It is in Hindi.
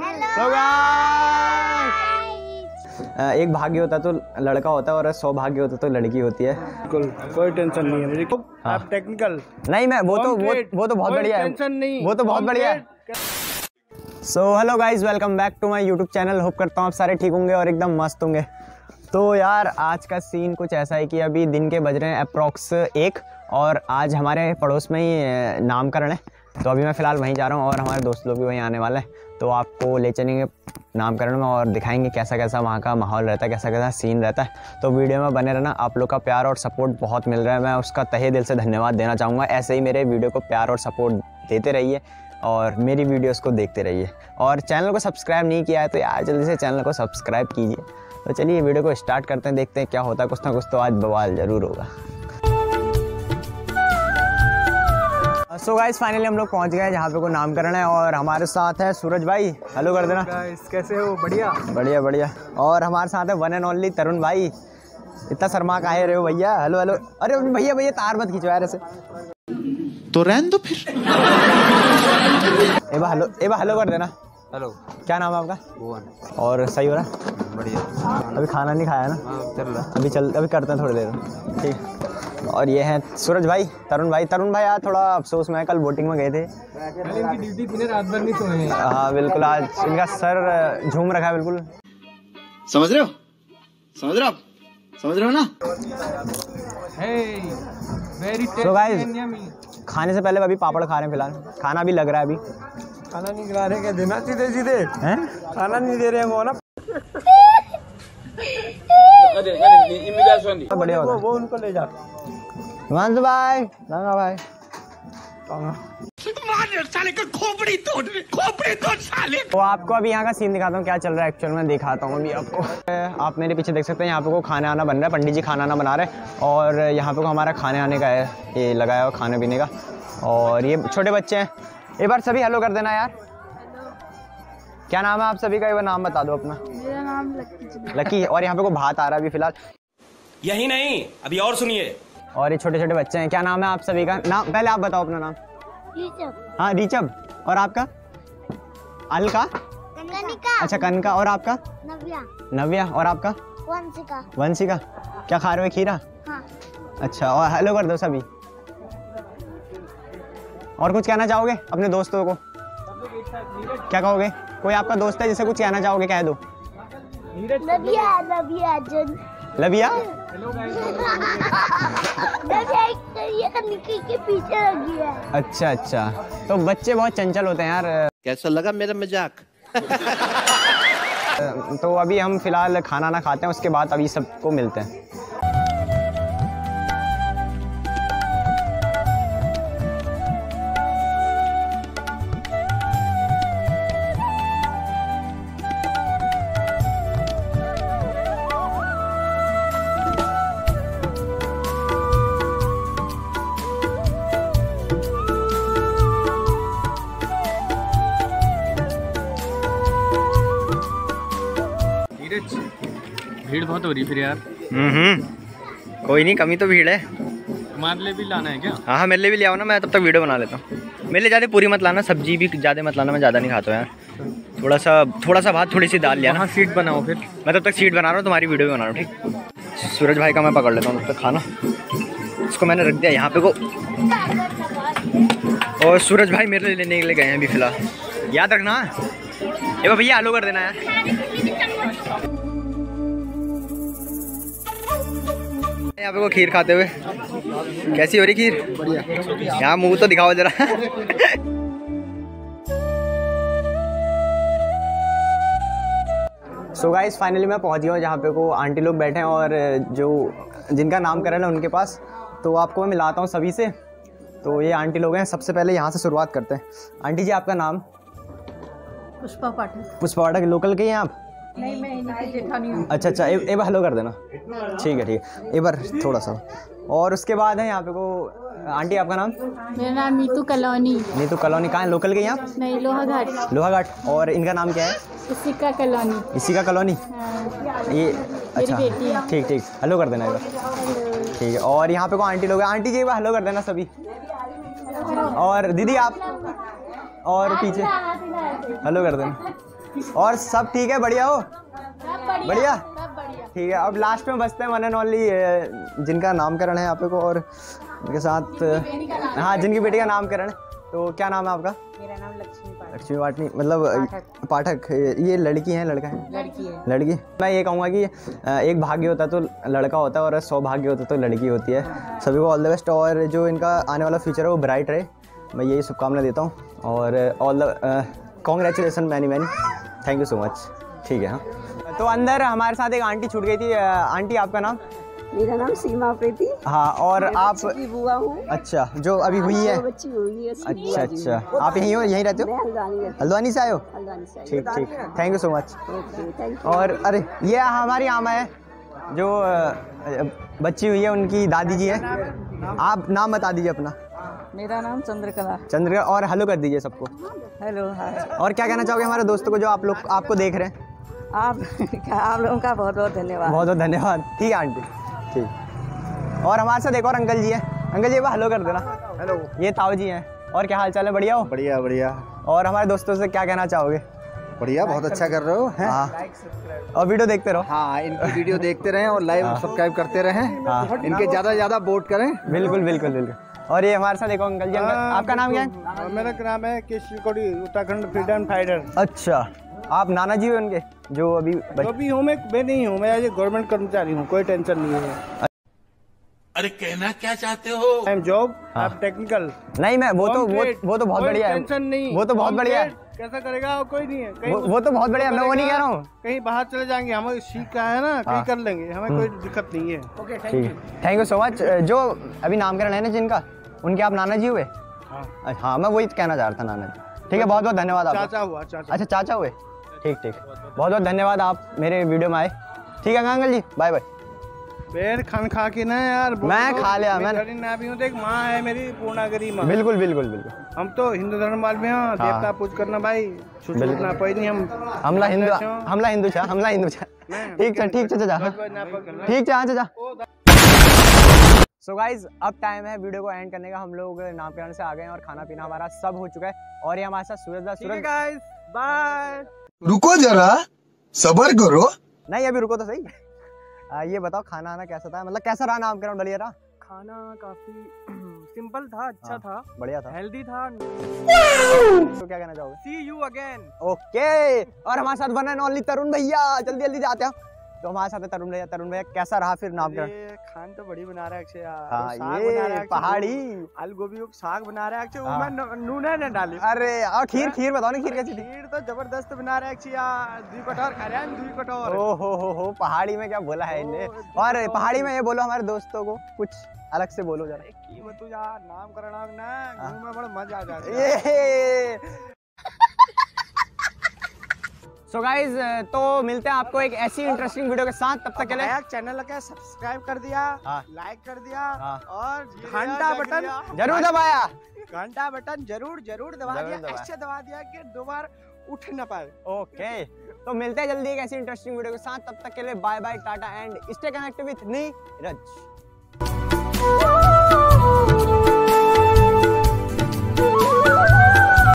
guys, अ, एक भाग्य होता तो लड़का होता है और सौभाग्य होता तो लड़की होती है। बिल्कुल कोई टेंशन नहीं है। मुझे आप टेक्निकल नहीं मैं वो तो वो, वो तो बहुत बढ़िया है। टेंशन नहीं। वो तो बहुत बढ़िया है। So hello guys welcome back to my YouTube channel hope करता हूँ आप सारे ठीक होंगे और एकदम मस्त होंगे। तो यार आज का सीन कुछ ऐसा है कि अभी दिन के बज रहे हैं अप्रॉक्स एक और आज हमारे पड़ोस में ही नामकरण है। तो अभी मैं फ़िलहाल वहीं जा रहा हूँ और हमारे दोस्त लोग भी वहीं आने वाले हैं। तो आपको ले चलेंगे नामकरण में और दिखाएँगे कैसा कैसा वहाँ का माहौल रहता है, कैसा कैसा सीन रहता है। तो वीडियो में बने रहना, आप लोग का प्यार और सपोर्ट बहुत मिल रहा है। मैं उसका तहे दिल से धन्यवाद देना चाहूँगा। ऐसे ही मेरे वीडियो को प्यार और सपोर्ट देते रहिए और मेरी वीडियोस को देखते रहिए। और चैनल को सब्सक्राइब नहीं किया है तो यार जल्दी से चैनल को सब्सक्राइब कीजिए। तो चलिए वीडियो को स्टार्ट करते हैं, देखते हैं क्या होता है, कुछ ना कुछ तो आज बवाल ज़रूर होगा। सो गाइस फाइनली हम लोग पहुँच गए हैं जहाँ पे कोई नामकरण है और हमारे साथ है सूरज भाई। हेलो कर देना गाइस कैसे हो? बढ़िया। बढ़िया बढ़िया। और हमारे साथ है वन एंड ओनली तरुण भाई। इतना शर्मा काहे रहे हो भैया। हेलो हेलो अरे भैया भैया तार मत खींचो यार ऐसे। तो रहन दो फिर। एबा हेलो एबा हेलो कर देना हेलो क्या नाम है आपका? भुवन। और सही हो रहा? है बढ़िया। अभी खाना नहीं खाया ना? हाँ चल रहा। अभी चल अभी करते हैं थोड़ी देर। में। ठीक। और ये हैं सूरज भाई तरुण भाई। तरुण भाई आज थोड़ा अफसोस में कल बोटिंग में गए थे। इनकी ड्यूटी थी ना रात भर नहीं सोए हैं। हाँ बिल्कुल आज इनका सर झूम रखा है बिल्कुल। समझ रहे हो? समझ रहे हो समझ रहे हो ना? वेरी So खाने से पहले अभी पापड़ खा रहे हैं फ़िलहाल। खाना भी लग रहा है अभी। खाना नहीं खिला रहे क्या? देना सीधे सीधे। हैं? खाना नहीं दे रहे वो ना। बढ़िया वो उनको ले जा। हिमांशु भाई रंगा भाई तो आपको अभी यहाँ का सीन दिखाता हूँ क्या चल रहा है एक्चुअल में दिखाता हूँ अभी आपको। आप मेरे पीछे देख सकते हैं यहाँ पे को खाना आना बन रहा है पंडित जी खाना आना बना रहे हैं और यहाँ पे को हमारा खाने आने का है ये लगाया हुआ खाने पीने का। और ये छोटे बच्चे हैं। एक बार सभी हेलो कर देना यार। क्या नाम है आप सभी का? एक बार नाम बता दो अपना। मेरा नाम लक्की लकी और यहाँ पे को भात आ रहा है अभी फ़िलहाल। यही नहीं अभी और सुनिए। और ये छोटे छोटे बच्चे हैं। क्या नाम है आप सभी का? नाम पहले आप बताओ अपना नाम। हाँ रिचब और आपका? अलका? कनिका। अच्छा कनका। और आपका? नव्या। नव्या। और आपका? वंशिका। वंशिका। क्या खा रहे हो? खीरा? हाँ। अच्छा और हेलो कर दो सभी। और कुछ कहना चाहोगे अपने दोस्तों को? क्या कहोगे? कोई आपका दोस्त है जिसे कुछ कहना चाहोगे कह दो। नव्या जन। लबिया के पीछे लगी है। अच्छा अच्छा। तो बच्चे बहुत चंचल होते हैं यार। कैसा लगा मेरा मज़ाक? तो अभी हम फ़िलहाल खाना ना खाते हैं उसके बाद अभी सबको मिलते हैं। नीरज भीड़ बहुत हो रही फिर यार। हम्म कोई नहीं कमी तो भीड़ है। तुम्हारे लिए भी लाना है क्या? हाँ हाँ मेरे लिए भी ले आओ ना मैं तब तक वीडियो बना लेता हूँ। मेरे लिए ज़्यादा पूरी मत लाना सब्ज़ी भी ज़्यादा मत लाना मैं ज़्यादा नहीं खाता हूँ यार। थोड़ा सा थोड़ा सा भात थोड़ी सी दाल लिया ना हाँ सीट बनाओ फिर। मैं तब तक सीट बना रहा हूँ तुम्हारी वीडियो भी बना रहा हूँ ठीक? सूरज भाई का मैं पकड़ लेता हूँ तब तक खाना। इसको मैंने रख दिया यहाँ पे को। और सूरज भाई मेरे लिए लेने के लिए गए हैं अभी फ़िलहाल। याद रखना। ये भैया आलू कर देना यार। यहाँ पे को खीर खाते हुए। कैसी हो रही खीर? बढ़िया यहाँ मुँह तो दिखाओ जरा। सो गाइस फाइनली मैं पहुँच गया हूँ जहाँ पे को आंटी लोग बैठे हैं और जो जिनका नाम नामकरण है उनके पास। तो आपको मैं मिलाता हूँ सभी से। तो ये आंटी लोग हैं सबसे पहले यहाँ से शुरुआत करते हैं। आंटी जी आपका नाम? पुष्पा पाठक। पुष्पा पाठक लोकल के हैं आप? नहीं मैं इन्हीं जेठानी हूँ। अच्छा अच्छा एक बार हेलो कर देना। ठीक है ठीक है। एक बार थोड़ा सा। और उसके बाद है यहाँ पे को आंटी आपका नाम? मेरा नाम नीतू कलोनी। नहीं तो कॉलोनी कहाँ लोकल के यहाँ? नहीं लोहा घाट लोहाघाट। और इनका नाम क्या है? कलोनी। इसी का कॉलोनी? हाँ, ये अच्छा। ठीक ठीक। हेलो कर देना एक बार ठीक है। और यहाँ पे को आंटी लोग आंटी जी एक बार हेलो कर देना सभी। और दीदी आप? और पीछे? हेलो कर देना। और सब ठीक है? बढ़िया हो? बढ़िया। बढ़िया? सब बढ़िया। ठीक है अब लास्ट में बचते हैं वन एंड ओनली जिनका नामकरण है आप को और उनके साथ हाँ जिनकी बेटी का नामकरण। तो क्या नाम है आपका? मेरा नाम लक्ष्मी लक्ष्मी वाटनी मतलब पाठक। ये लड़की है लड़का है? लड़की है। लड़की? मैं ये कहूँगा कि एक भाग्य होता है तो लड़का होता है और सौ भाग्य होता तो लड़की होती है। सभी को ऑल द बेस्ट और जो इनका आने वाला फ्यूचर है वो ब्राइट रहे। मैं यही शुभकामना देता हूँ और all the congratulation many many thank you so much ठीक है हाँ। तो अंदर हमारे साथ एक आंटी छूट गई थी। आंटी आपका नाम? मेरा नाम सीमा प्रीति। हाँ और आप बुआ हूँ। अच्छा जो अभी हुई है। बच्ची हुई है अच्छा अच्छा। आप यहीं हो यहीं रहते हो? हल्द्वानी से आए हो? से ठीक ठीक। थैंक यू सो मच हूँ। और अरे ये हमारी आमा है जो बच्ची हुई है उनकी दादी जी है। आप नाम बता दीजिए अपना। मेरा नाम चंद्रकला। चंद्रिका और हेलो कर दीजिए सबको। हेलो हाय और क्या कहना चाहोगे हमारे दोस्तों को जो आप लोग आपको देख रहे हैं? आप आप लोगों का बहुत बहुत धन्यवाद। बहुत बहुत धन्यवाद। ठीक है आंटी? ठीक। और हमारे साथ एक और अंकल जी हैं। अंकल जी हेलो कर देना। हेलो ये ताऊ जी हैं। और क्या हाल चाल है? बढ़िया हो? बढ़िया बढ़िया। और हमारे दोस्तों से क्या कहना चाहोगे? बढ़िया बहुत अच्छा कर रहे हो हैं? हाँ। और वीडियो देखते रहो। हाँ इनकी वीडियो देखते रहें और लाइव सब्सक्राइब करते रहें। हाँ। इनके ज़्यादा से ज़्यादा वोट करें। बिल्कुल बिल्कुल बिल्कुल। और ये हमारे साथ एक अंकल जी अंकल आपका नाम क्या है? मेरा नाम है केशरी कोड़ी उत्तराखंड फ्रीडम फाइटर। अच्छा आप नाना जी उनके जो अभी बच... जो भी हूँ मैं मैं नहीं हूँ मैं गवर्नमेंट कर्मचारी हूँ कोई टेंशन नहीं है। अरे कहना क्या चाहते हो? I am job am technical नहीं मैं वो तो वो, वो तो बहुत बढ़िया है। टेंशन नहीं। वो तो बहुत बढ़िया है। कैसा करेगा और कोई नहीं है। कहीं वो, वो तो बहुत बढ़िया मैं वो नहीं कह रहा हूँ। कहीं बाहर चले जाएँगे हमें सीख का है ना कहीं हाँ। कर लेंगे हमें कोई दिक्कत नहीं है। ठीक है। थैंक यू सो मच जो अभी नामकरण है ना जिनका उनके आप नाना जी हुए? हाँ। अच्छा, हाँ मैं वही कहना चाह रहा था नाना जी ठीक है बहुत बहुत धन्यवाद आपका। चाचा हुआ चाचा अच्छा चाचा हुए? ठीक ठीक। बहुत बहुत धन्यवाद आप मेरे वीडियो में आए। ठीक है अंकल जी बाय बाय। बेर खान खा के ना यार मैं खा लिया, मैं ना भी हूँ देख माँ है मेरी पूर्णागिरी माँ। बिल्कुल बिल्कुल बिल्कुल। हम तो हिंदू धर्म वाले हैं देवता पूज करना भाई छूट बिल्कुल। ना कोई नहीं हम हमला हिंदू। हमला हिंदू छा हमला हिंदू छा ठीक है ठीक है चाचा। ना ठीक है हाँ सो गाइज़ अब टाइम है वीडियो को एंड करने का। हम लोग नामकरण से आ गए हैं और खाना पीना हमारा सब हो चुका है। और ये हमारे साथ सूरज दा सूरज गाइस बाय रुको जरा सबर करो। नहीं अभी रुको तो सही। आ, ये बताओ खाना आना कैसा था? मतलब कैसा रहा नामकरण? रहा? खाना काफ़ी सिंपल था अच्छा हाँ। था। बढ़िया था। हेल्दी था। तो क्या कहना चाहोगे? सी यू अगेन ओके और हमारे साथ वन एंड ओनली तरुण भैया। जल्दी जल्दी जाते हैं। तो हमारे साथ तरुण भैया तरुण भैया कैसा रहा फिर नामकरण खान तो बड़ी बना रहा है अक्षय यार। हाँ है ये पहाड़ी। आलू गोभी साग बना रहा है अक्षय। हाँ। मैं नूने ने डाली। अरे और खीर खीर बताओ ना खीर कैसी थी? खीर तो ज़बरदस्त बना रहा है अक्षय यार। दुई कटोर खा रहा है दुई कटोर। ओ हो हो हो पहाड़ी में क्या बोला है इनने? और पहाड़ी में ये बोलो हमारे दोस्तों को कुछ अलग से बोलो जरा। की यार नाम करना ना घूम में बड़ा मज़ा आ जाता है। सो गाइज़ तो मिलते हैं आपको एक ऐसी इंटरेस्टिंग वीडियो के साथ तब तक के लिए चैनल का सब्सक्राइब कर दिया हाँ। लाइक कर दिया हाँ। और घंटा बटन ज़रूर दबाया घंटा बटन ज़रूर ज़रूर दबा दिया। ऐसे दबा दिया कि दोबारा उठ ना पाए ओके तो मिलते हैं जल्दी एक ऐसी इंटरेस्टिंग वीडियो के साथ तब तक के लिए bye bye tata and stay connected with Neeraj